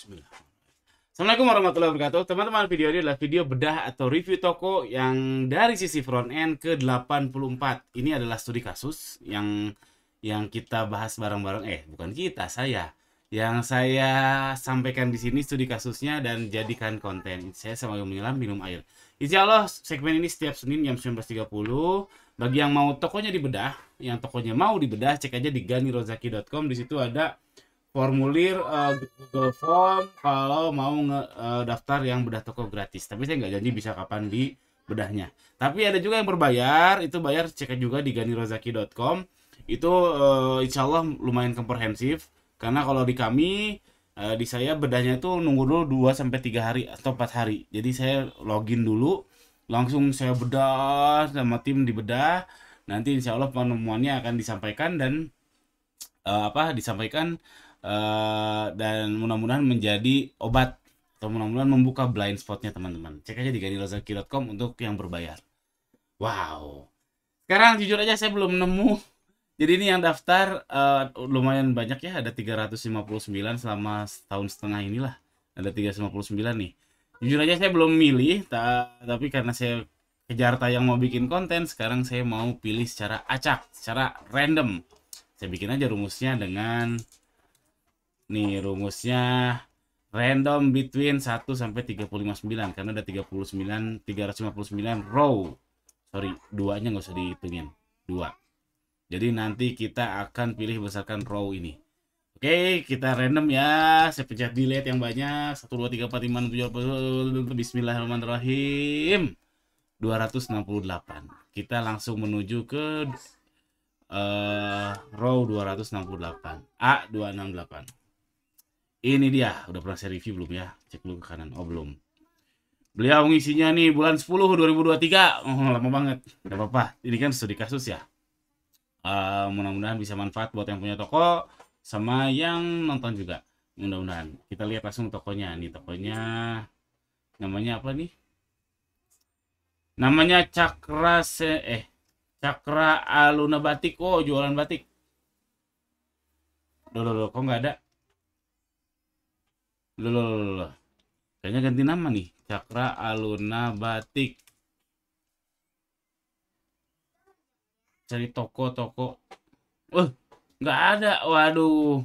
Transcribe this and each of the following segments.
Bismillah. Assalamualaikum warahmatullahi wabarakatuh. Teman-teman, video ini adalah video bedah atau review toko yang dari sisi front end ke 84. Ini adalah studi kasus yang yang kita bahas bareng-bareng. Eh, bukan kita, saya. Yang saya sampaikan di sini studi kasusnya dan jadikan konten. Saya sama menyelam minum air. Insya Allah segmen ini setiap Senin jam 19.30. Bagi yang mau tokonya dibedah, yang tokonya mau dibedah, cek aja di ganirozaki.com. Di situ ada formulir uh, Google Form kalau mau nge, uh, daftar yang bedah toko gratis. Tapi saya nggak janji bisa kapan di bedahnya. Tapi ada juga yang berbayar, itu bayar cek juga di ganirozaki.com. Itu uh, insya Allah lumayan komprehensif karena kalau di kami uh, di saya bedahnya itu nunggu dulu 2 sampai 3 hari atau 4 hari. Jadi saya login dulu, langsung saya bedah sama tim di bedah. Nanti insya Allah penemuannya akan disampaikan dan uh, apa disampaikan uh, dan mudah-mudahan menjadi obat atau mudah-mudahan membuka blind spotnya teman-teman. Cek aja di ganilozaki.com untuk yang berbayar. Wow. Sekarang jujur aja saya belum nemu. Jadi ini yang daftar uh, lumayan banyak ya, ada 359 selama setahun setengah inilah. Ada 359 nih. Jujur aja saya belum milih, ta tapi karena saya kejar tayang mau bikin konten, sekarang saya mau pilih secara acak, secara random. Saya bikin aja rumusnya dengan Nih rumusnya random between 1 sampai 359 karena ada 39 359 row. Sorry, duanya nggak usah dihitungin. Dua. Jadi nanti kita akan pilih berdasarkan row ini. Oke, kita random ya. Saya pencet delete yang banyak. 1 2 3 4 5 6 7 8 Bismillahirrahmanirrahim. 268. Kita langsung menuju ke uh, row 268. A268 ini dia udah pernah saya review belum ya? Cek dulu ke kanan. Oh belum. Beliau ngisinya nih bulan 10 2023 oh lama banget. Gak apa-apa. Ini kan studi kasus ya. Uh, mudah-mudahan bisa manfaat buat yang punya toko sama yang nonton juga. Mudah-mudahan. Kita lihat langsung tokonya. Nih tokonya namanya apa nih? Namanya Cakra se eh Cakra Aluna Batik. Oh jualan batik. Loh, loh, loh, kok nggak ada? Loh, Kayaknya ganti nama nih. Cakra Aluna Batik. Cari toko-toko. Oh, nggak ada. Waduh.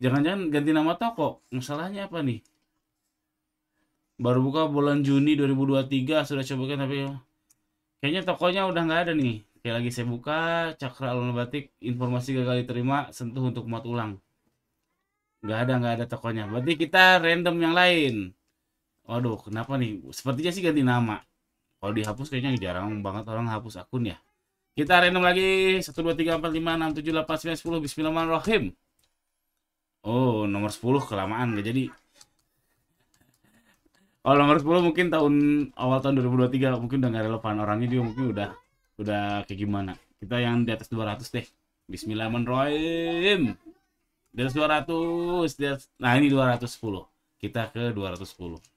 Jangan-jangan ganti nama toko. Masalahnya apa nih? Baru buka bulan Juni 2023 sudah coba kan tapi kayaknya tokonya udah nggak ada nih. Kayak lagi saya buka Cakra Aluna Batik, informasi gagal diterima, sentuh untuk muat ulang nggak ada nggak ada tokonya. Berarti kita random yang lain. Waduh kenapa nih? Sepertinya sih ganti nama. Kalau dihapus kayaknya jarang banget orang hapus akun ya. Kita random lagi. 1 2 3 4 5 6 7 8 9 10 bismillahirrahmanirrahim. Oh nomor 10 kelamaan. Nggak jadi. Kalau nomor 10 mungkin tahun awal tahun 2023 mungkin udah nggak relevan orangnya juga. Mungkin udah udah kayak gimana. Kita yang di atas 200 deh. Bismillahirrahmanirrahim atas 200 di atas, nah ini 210 kita ke 210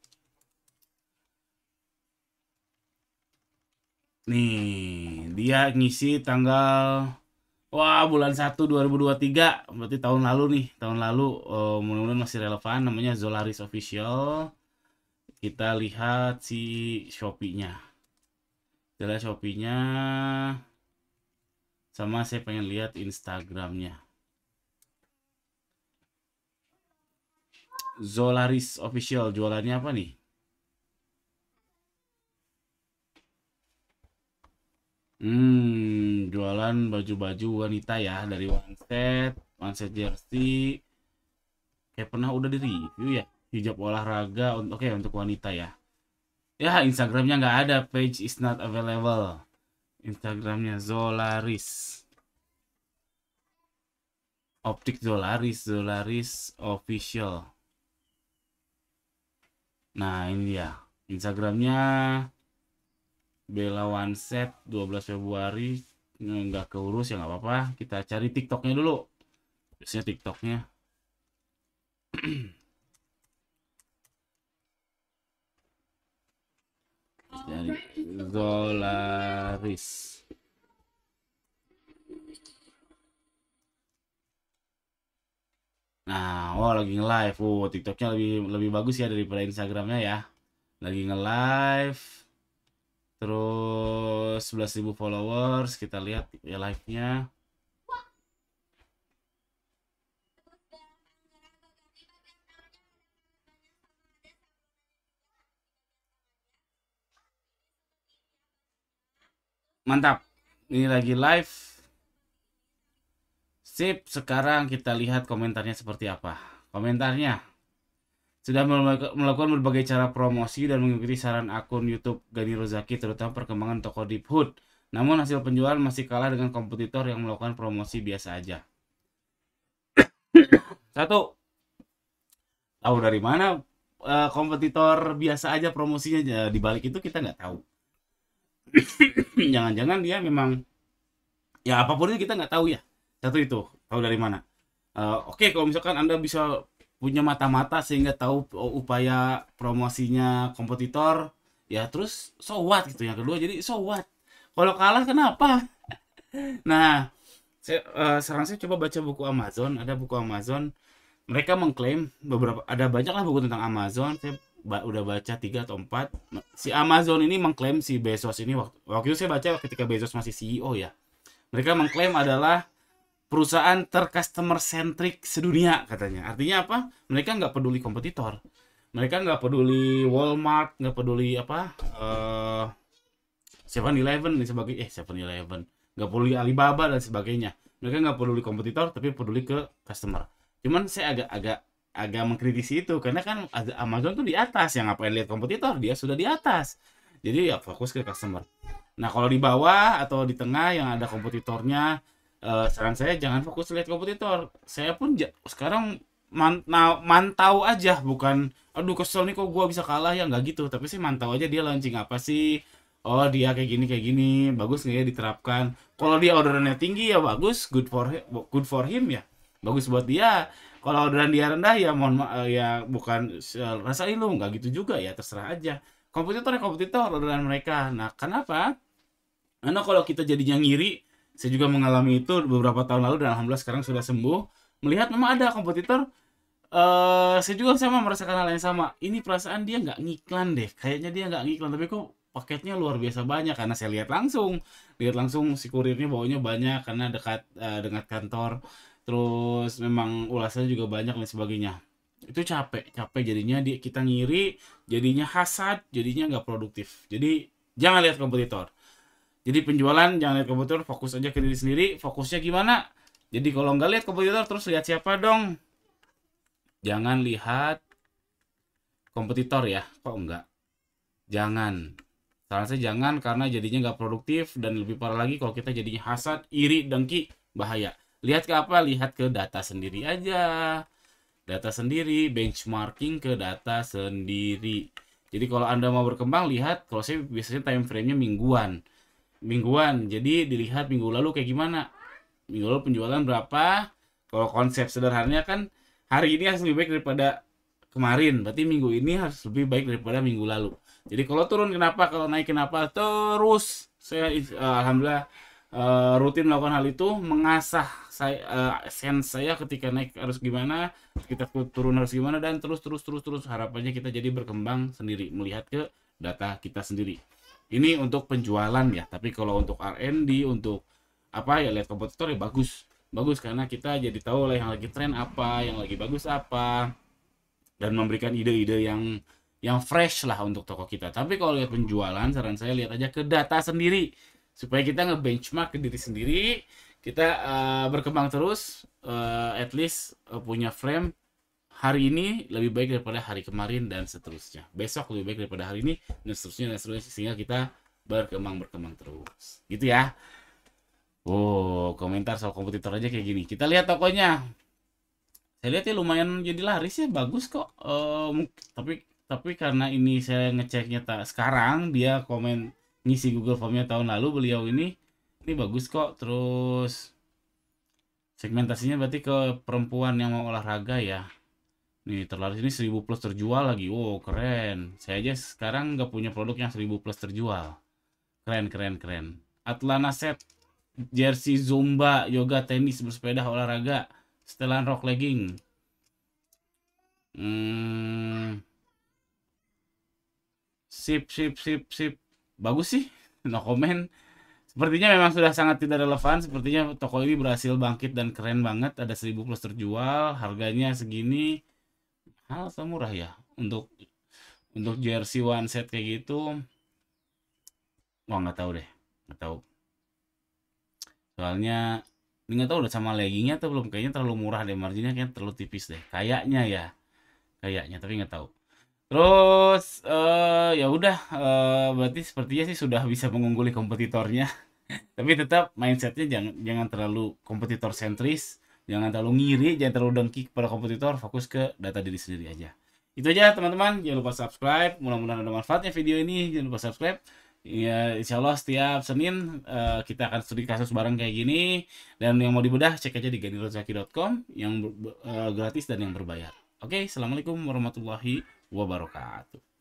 nih dia ngisi tanggal wah bulan 1 2023 berarti tahun lalu nih tahun lalu oh, mudah-mudahan masih relevan namanya Zolaris Official. Kita lihat si Shopee-nya. Kita lihat Shopee-nya sama saya pengen lihat Instagramnya Zolaris official jualannya apa nih? Hmm, jualan baju-baju wanita ya dari One Set, One Set Jersey. Kayak pernah udah di review ya, hijab olahraga oke okay, untuk wanita ya. Ya Instagramnya nggak ada, page is not available. Instagramnya Zolaris. Optik Zolaris, Zolaris official. Nah ini dia. Instagramnya Bella One Set 12 Februari. Nggak keurus ya nggak apa-apa. Kita cari TikToknya dulu. Biasanya TikToknya. Dari Zolaris Nah, oh lagi nge-live. Oh, TikToknya lebih lebih bagus ya daripada Instagramnya ya. Lagi nge-live. Terus 11.000 followers. Kita lihat ya live-nya. Mantap. Ini lagi live. Sip, sekarang kita lihat komentarnya seperti apa. Komentarnya. Sudah melakukan berbagai cara promosi dan mengikuti saran akun YouTube Gani Rozaki terutama perkembangan toko Deep Hood. Namun hasil penjualan masih kalah dengan kompetitor yang melakukan promosi biasa aja. Satu. Tahu dari mana uh, kompetitor biasa aja promosinya di balik itu kita nggak tahu. Jangan-jangan dia memang ya apa pun itu kita nggak tahu ya. Satu itu tahu dari mana. Uh, Oke okay, kalau misalkan anda bisa punya mata-mata sehingga tahu upaya promosinya kompetitor ya terus so what gitu. Yang kedua jadi so what? Kalau kalah kenapa? Nah saya uh, sekarang saya coba baca buku Amazon ada buku Amazon. Mereka mengklaim beberapa ada banyak lah buku tentang Amazon. Saya ba udah baca tiga atau empat. Si Amazon ini mengklaim si Bezos ini waktu, waktu itu saya baca ketika Bezos masih CEO ya. Mereka mengklaim adalah perusahaan tercustomer centric sedunia katanya. Artinya apa? Mereka nggak peduli kompetitor. Mereka nggak peduli Walmart, nggak peduli apa uh, Seven Eleven dan sebagainya. Eh Seven Eleven nggak peduli Alibaba dan sebagainya. Mereka nggak peduli kompetitor, tapi peduli ke customer. Cuman saya agak agak agak mengkritisi itu karena kan Amazon tuh di atas yang ngapain lihat kompetitor dia sudah di atas jadi ya fokus ke customer nah kalau di bawah atau di tengah yang ada kompetitornya uh, saran saya jangan fokus lihat kompetitor. Saya pun sekarang mantau, mantau aja bukan aduh kesel nih kok gua bisa kalah ya. Nggak gitu tapi sih mantau aja dia launching apa sih. Oh dia kayak gini kayak gini bagus nggak ya diterapkan? Kalau dia orderannya tinggi ya bagus good for him, good for him ya bagus buat dia. Kalau orderan dia rendah ya mohon ma ya bukan rasa lu nggak gitu juga ya terserah aja. Kompetitor ya kompetitor orderan mereka. Nah kenapa? Karena kalau kita jadinya ngiri saya juga mengalami itu beberapa tahun lalu dan alhamdulillah sekarang sudah sembuh. Melihat memang ada kompetitor uh, saya juga sama merasakan hal yang sama. Ini perasaan dia nggak ngiklan deh. Kayaknya dia nggak ngiklan tapi kok paketnya luar biasa banyak. Karena saya lihat langsung lihat langsung si kurirnya bawanya banyak karena dekat uh, dengan kantor. Terus memang ulasannya juga banyak dan sebagainya. Itu capek capek jadinya di, kita ngiri jadinya hasad jadinya nggak produktif. Jadi jangan lihat kompetitor jadi penjualan jangan lihat kompetitor, fokus aja ke diri sendiri. Fokusnya gimana? Jadi kalau nggak lihat kompetitor, terus lihat siapa dong? Jangan lihat kompetitor ya. Kok enggak? Jangan. Saran saya jangan karena jadinya nggak produktif dan lebih parah lagi kalau kita jadinya hasad, iri, dengki, bahaya. Lihat ke apa? Lihat ke data sendiri aja. Data sendiri, benchmarking ke data sendiri. Jadi kalau Anda mau berkembang, lihat kalau saya biasanya time frame-nya mingguan mingguan. Jadi dilihat minggu lalu kayak gimana. Minggu lalu penjualan berapa? Kalau konsep sederhananya kan hari ini harus lebih baik daripada kemarin. Berarti minggu ini harus lebih baik daripada minggu lalu. Jadi kalau turun kenapa, kalau naik kenapa, terus saya uh, alhamdulillah uh, rutin melakukan hal itu, mengasah saya uh, sense saya ketika naik harus gimana, kita turun harus gimana dan terus terus terus terus harapannya kita jadi berkembang sendiri melihat ke data kita sendiri ini untuk penjualan ya tapi kalau untuk R&D untuk apa ya lihat kompetitor ya bagus. Bagus karena kita jadi tahu lah yang lagi tren apa yang lagi bagus apa dan memberikan ide-ide yang yang fresh lah untuk toko kita. Tapi kalau lihat penjualan saran saya lihat aja ke data sendiri. Supaya kita nge-benchmark ke diri sendiri kita uh, berkembang terus uh, at least uh, punya frame hari ini lebih baik daripada hari kemarin dan seterusnya. Besok lebih baik daripada hari ini dan seterusnya dan seterusnya sehingga kita berkembang berkembang terus. Gitu ya. Oh, komentar soal kompetitor aja kayak gini. Kita lihat tokonya. Saya lihat ya lumayan jadi laris ya, bagus kok. Um, tapi tapi karena ini saya ngeceknya tak sekarang dia komen ngisi Google Formnya tahun lalu beliau ini ini bagus kok. Terus segmentasinya berarti ke perempuan yang mau olahraga ya Nih terlaris ini 1000 plus terjual lagi. Wow keren. Saya aja sekarang nggak punya produk yang 1000 plus terjual. Keren keren keren. Atlanta set jersey zumba, yoga, tenis, bersepeda, olahraga, setelan rock legging. Hmm. Sip, sip, sip, sip. Bagus sih, no comment. Sepertinya memang sudah sangat tidak relevan. Sepertinya toko ini berhasil bangkit dan keren banget. Ada 1000 plus terjual, harganya segini. Hal atau murah ya untuk untuk jersey one set kayak gitu. Wah nggak tahu deh, nggak tahu. Soalnya ini nggak tahu udah sama leggingnya atau belum. Kayaknya terlalu murah deh marginnya, kayaknya terlalu tipis deh. Kayaknya ya, kayaknya tapi nggak tahu. Terus uh, ya udah uh, berarti sepertinya sih sudah bisa mengungguli kompetitornya. Tapi tetap mindsetnya jangan jangan terlalu kompetitor sentris, jangan terlalu ngiri, jangan terlalu dengki pada kompetitor, fokus ke data diri sendiri aja. Itu aja teman-teman, jangan lupa subscribe. Mudah-mudahan ada manfaatnya video ini. Jangan lupa subscribe. Ya, insya Allah setiap Senin uh, kita akan studi kasus bareng kayak gini. Dan yang mau dibedah cek aja di ganirozaki.com yang uh, gratis dan yang berbayar. Oke, okay, assalamualaikum warahmatullahi wabarakatuh.